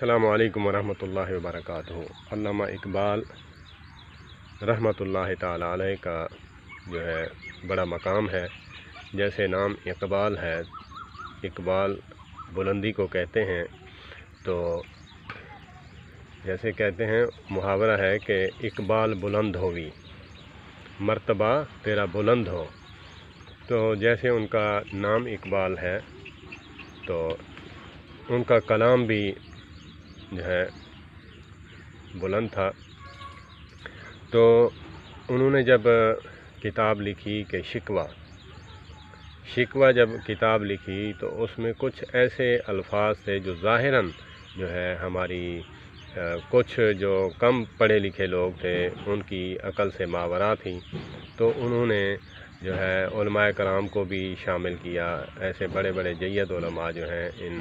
अस्सलाम वरहमतुल्लाहि वबरकातुहू अल्लामा इकबाल ताला अलैह का जो है, बड़ा मकाम है। जैसे नाम इकबाल है इकबाल बुलंदी को कहते हैं। तो जैसे कहते हैं, मुहावरा है कि इकबाल बुलंद होवी मर्तबा तेरा बुलंद हो। तो जैसे उनका नाम इकबाल है तो उनका कलाम भी जो है बुलंद था। तो उन्होंने जब किताब लिखी कि शिकवा शिकवा जब किताब लिखी तो उसमें कुछ ऐसे अल्फाज थे जो ज़ाहिरन जो है हमारी कुछ जो कम पढ़े लिखे लोग थे, उनकी अकल से मावरा थी। तो उन्होंने जो है कराम को भी शामिल किया। ऐसे बड़े बड़े जैद जो हैं इन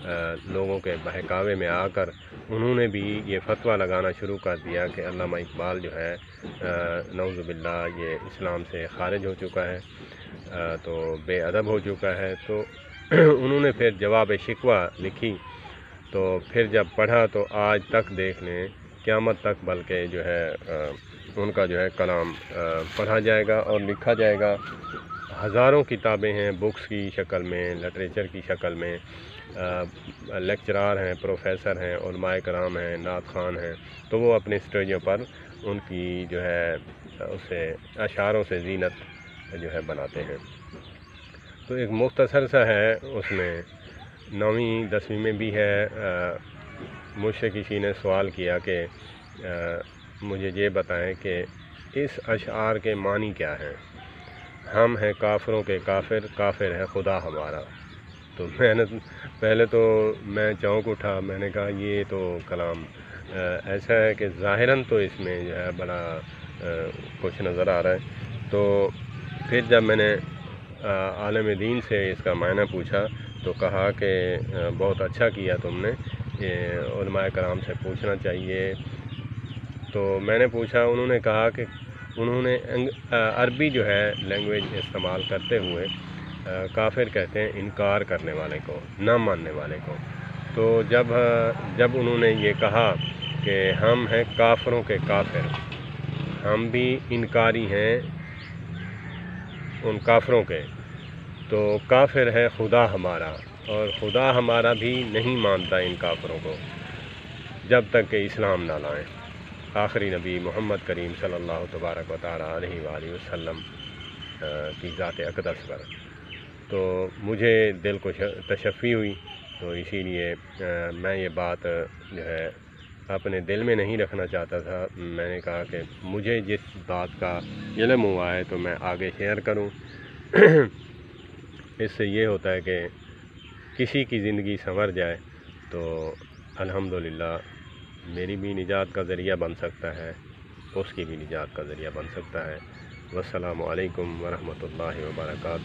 आ, लोगों के बहकावे में आकर उन्होंने भी ये फतवा लगाना शुरू कर दिया कि अल्लामा इकबाल जो है नवज़बिल्ला ये इस्लाम से ख़ारिज हो चुका है आ, तो बेअदब हो चुका है। तो उन्होंने फिर जवाब शिकवा लिखी। तो फिर जब पढ़ा तो आज तक देख लें क़्यामत तक बल्कि जो है उनका जो है कलाम पढ़ा जाएगा और लिखा जाएगा। हज़ारों किताबें हैं बुक्स की शक्ल में, लिटरेचर की शक्ल में। लेक्चरार हैं, प्रोफेसर हैं उलमाए कराम हैं नात खान हैं। तो वो अपने स्टेजों पर उनकी जो है, उसे अशारों से जीनत जो है बनाते हैं। तो एक मुख्तसर सा है, उसमें नौवीं, दसवीं में भी है मुझसे किसी ने सवाल किया कि मुझे ये बताएँ कि इस अशार के मानी क्या हैं? हम हैं काफरों के काफिर काफिर है खुदा हमारा। तो मैंने, पहले तो मैं चौंक उठा, मैंने कहा ये तो कलाम ऐसा है कि ज़ाहिरन तो इसमें जो है बड़ा कुछ नज़र आ रहा है। तो फिर जब मैंने आलम दीन से इसका मायना पूछा तो कहा कि बहुत अच्छा किया तुमने कराम से पूछना चाहिए। तो मैंने पूछा, उन्होंने कहा कि उन्होंने अरबी जो है लैंग्वेज इस्तेमाल करते हुए काफिर कहते हैं, इनकार करने वाले को, ना मानने वाले को। तो जब जब उन्होंने ये कहा कि हम हैं काफरों के काफिर, हम भी इनकारी हैं उन काफरों के तो काफिर है खुदा हमारा। और खुदा हमारा भी नहीं मानता इन काफरों को, जब तक कि इस्लाम ना लाएँ। आखिरी नबी मोहम्मद करीम सल्लल्लाहु तबारक वाली वसल्लम की ज़ात अकदस पर। तो मुझे दिल को तशफ़ी हुई तो इसीलिए मैं ये बात जो है, अपने दिल में नहीं रखना चाहता था। मैंने कहा कि मुझे जिस बात का इलम हुआ है तो मैं आगे शेयर करूँ। इससे ये होता है कि किसी की ज़िंदगी संवर जाए तो अल्हम्दुलिल्लाह, मेरी भी निजात का ज़रिया बन सकता है, उसकी भी निजात का ज़रिया बन सकता है। वालकम वरहमल वर्का